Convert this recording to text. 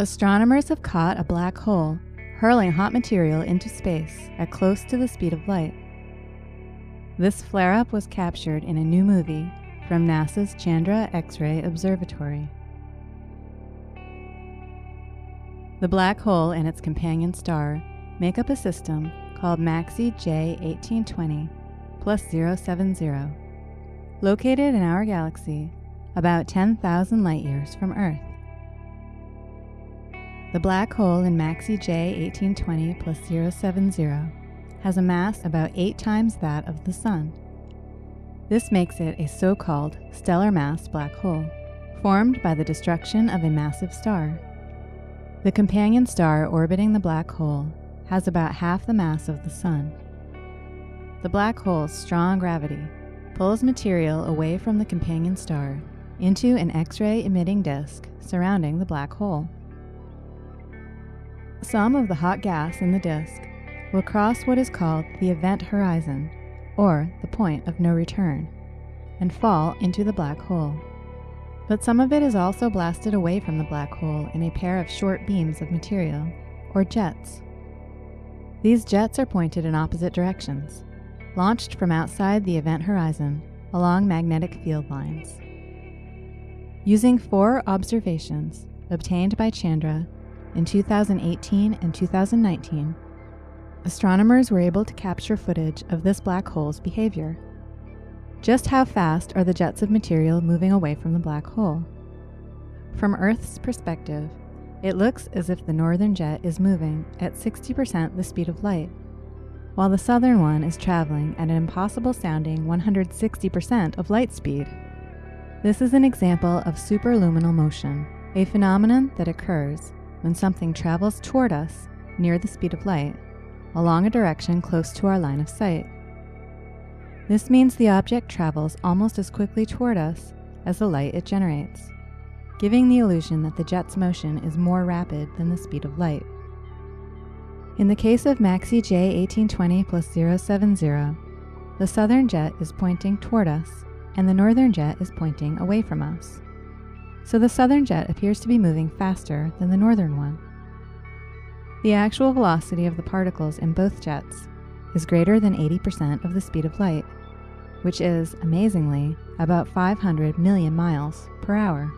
Astronomers have caught a black hole hurling hot material into space at close to the speed of light. This flare up was captured in a new movie from NASA's Chandra X ray Observatory. The black hole and its companion star make up a system called MAXI J 1820 plus 070, located in our galaxy about 10,000 light years from Earth. The black hole in MAXI J 1820 plus 070 has a mass about eight times that of the Sun. This makes it a so called stellar mass black hole, formed by the destruction of a massive star. The companion star orbiting the black hole has about half the mass of the Sun. The black hole's strong gravity pulls material away from the companion star into an X ray emitting disk surrounding the black hole. Some of the hot gas in the disk will cross what is called the event horizon, or the point of no return, and fall into the black hole. But some of it is also blasted away from the black hole in a pair of short beams of material, or jets. These jets are pointed in opposite directions, launched from outside the event horizon along magnetic field lines. Using four observations obtained by Chandra in 2018 and 2019, astronomers were able to capture footage of this black hole's behavior. Just how fast are the jets of material moving away from the black hole? From Earth's perspective, it looks as if the northern jet is moving at 60% the speed of light, while the southern one is traveling at an impossible sounding 160% of light speed. This is an example of superluminal motion, a phenomenon that occurs when something travels toward us near the speed of light, along a direction close to our line of sight. This means the object travels almost as quickly toward us as the light it generates, giving the illusion that the jet's motion is more rapid than the speed of light. In the case of MAXI J 1820 plus 070, the southern jet is pointing toward us and the northern jet is pointing away from us so the southern jet appears to be moving faster than the northern one. The actual velocity of the particles in both jets is greater than 80% of the speed of light, which is, amazingly, about 500 million miles per hour.